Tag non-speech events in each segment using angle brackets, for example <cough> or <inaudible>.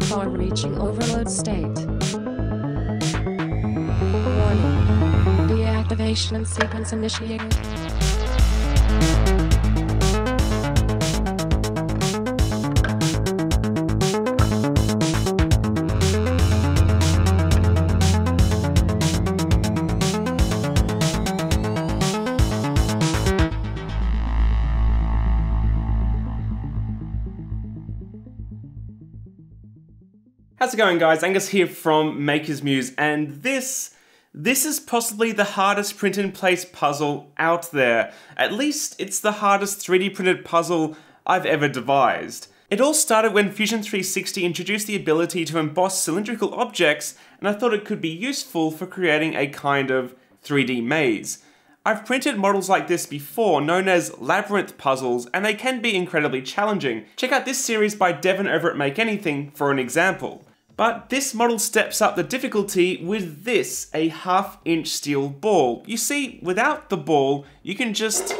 far-reaching overload state. Warning. Deactivation and sequence initiated. How's it going guys? Angus here from Maker's Muse and this this is possibly the hardest print in place puzzle out there. At least it's the hardest 3D printed puzzle I've ever devised. It all started when Fusion 360 introduced the ability to emboss cylindrical objects and I thought it could be useful for creating a kind of 3D maze. I've printed models like this before, known as labyrinth puzzles, and they can be incredibly challenging. Check out this series by Devin over at Make Anything for an example. But this model steps up the difficulty with this, a half inch steel ball. You see, without the ball, you can just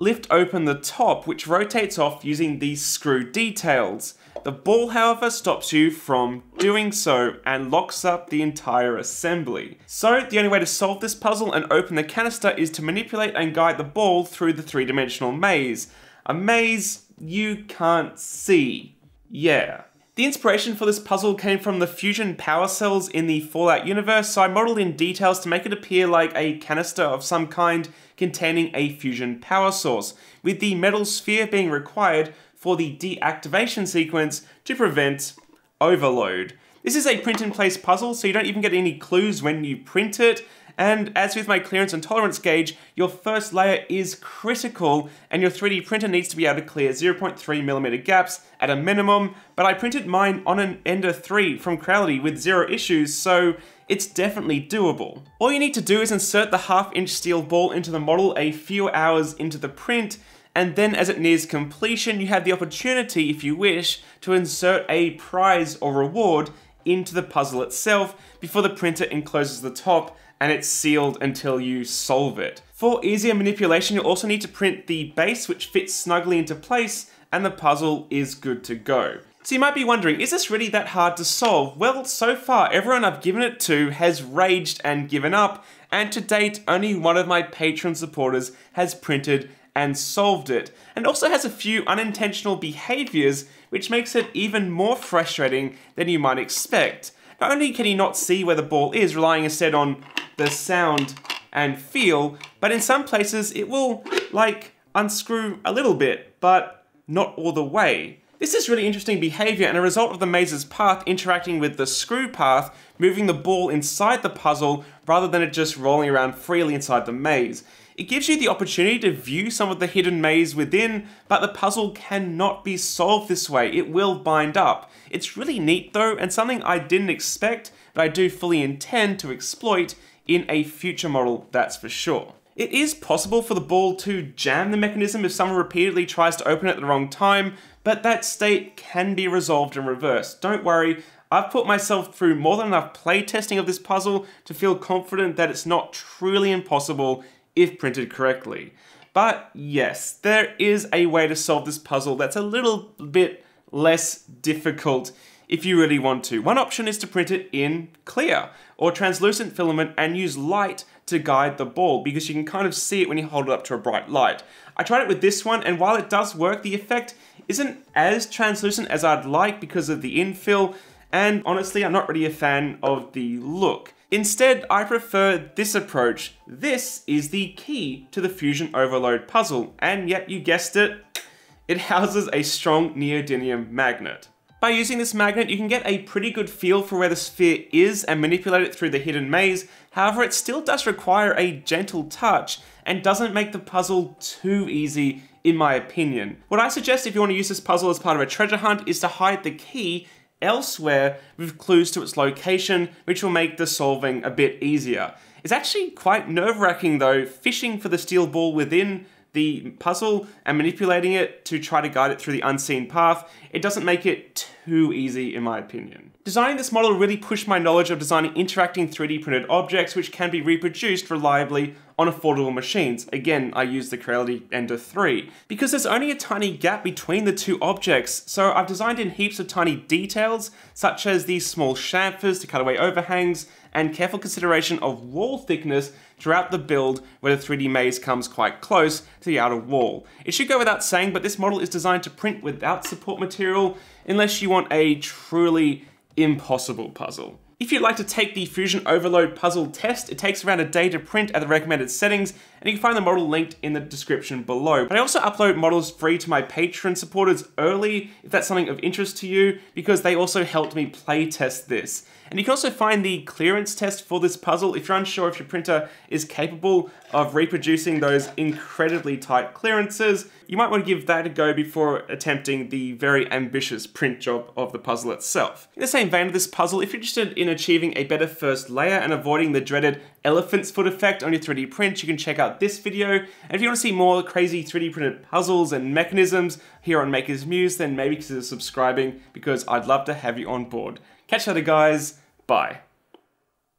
lift open the top, which rotates off using these screw details. The ball, however, stops you from doing so and locks up the entire assembly. So the only way to solve this puzzle and open the canister is to manipulate and guide the ball through the three-dimensional maze. A maze you can't see. Yeah. The inspiration for this puzzle came from the fusion power cells in the Fallout universe, so I modeled in details to make it appear like a canister of some kind containing a fusion power source, with the metal sphere being required for the deactivation sequence to prevent overload. This is a print in place puzzle, so you don't even get any clues when you print it. And as with my clearance and tolerance gauge, your first layer is critical and your 3D printer needs to be able to clear 0.3mm gaps at a minimum, but I printed mine on an Ender 3 from Creality with zero issues, so it's definitely doable. All you need to do is insert the half inch steel ball into the model a few hours into the print, and then as it nears completion, you have the opportunity, if you wish, to insert a prize or reward into the puzzle itself before the printer encloses the top and it's sealed until you solve it. For easier manipulation, you'll also need to print the base which fits snugly into place and the puzzle is good to go. So you might be wondering, is this really that hard to solve? Well, so far, everyone I've given it to has raged and given up, and to date, only one of my Patreon supporters has printed and solved it, and also has a few unintentional behaviors which makes it even more frustrating than you might expect. Not only can he not see where the ball is, relying instead on the sound and feel, but in some places it will, like, unscrew a little bit, but not all the way. This is really interesting behavior and a result of the maze's path interacting with the screw path, moving the ball inside the puzzle rather than it just rolling around freely inside the maze. It gives you the opportunity to view some of the hidden maze within, but the puzzle cannot be solved this way. It will bind up. It's really neat though, and something I didn't expect, but I do fully intend to exploit in a future model, that's for sure. It is possible for the ball to jam the mechanism if someone repeatedly tries to open it at the wrong time, but that state can be resolved and reversed. Don't worry, I've put myself through more than enough playtesting of this puzzle to feel confident that it's not truly impossible if printed correctly. But yes, there is a way to solve this puzzle that's a little bit less difficult if you really want to. One option is to print it in clear or translucent filament and use light to guide the ball because you can kind of see it when you hold it up to a bright light. I tried it with this one and while it does work, the effect isn't as translucent as I'd like because of the infill and honestly I'm not really a fan of the look. Instead, I prefer this approach. This is the key to the Fusion Overload puzzle, and yet you guessed it, <laughs> it houses a strong neodymium magnet. By using this magnet, you can get a pretty good feel for where the sphere is and manipulate it through the hidden maze, however it still does require a gentle touch and doesn't make the puzzle too easy in my opinion. What I suggest if you want to use this puzzle as part of a treasure hunt is to hide the key elsewhere with clues to its location, which will make the solving a bit easier. It's actually quite nerve wracking though, fishing for the steel ball within the puzzle and manipulating it to try to guide it through the unseen path, it doesn't make it too easy in my opinion. Designing this model really pushed my knowledge of designing interacting 3D printed objects which can be reproduced reliably on affordable machines. Again, I use the Creality Ender 3. Because there's only a tiny gap between the two objects, so I've designed in heaps of tiny details, such as these small chamfers to cut away overhangs, and careful consideration of wall thickness throughout the build where the 3D maze comes quite close to the outer wall. It should go without saying, but this model is designed to print without support material unless you want a truly impossible puzzle. If you'd like to take the Fusion Overload puzzle test, it takes around a day to print at the recommended settings, and you can find the model linked in the description below. But I also upload models free to my Patreon supporters early, if that's something of interest to you, because they also helped me play test this. And you can also find the clearance test for this puzzle if you're unsure if your printer is capable of reproducing those incredibly tight clearances. You might want to give that a go before attempting the very ambitious print job of the puzzle itself. In the same vein of this puzzle, if you're interested in achieving a better first layer and avoiding the dreaded elephant's foot effect on your 3D print, you can check out this video. And if you want to see more crazy 3D printed puzzles and mechanisms here on Maker's Muse, then maybe consider subscribing because I'd love to have you on board. Catch you later, guys. Bye.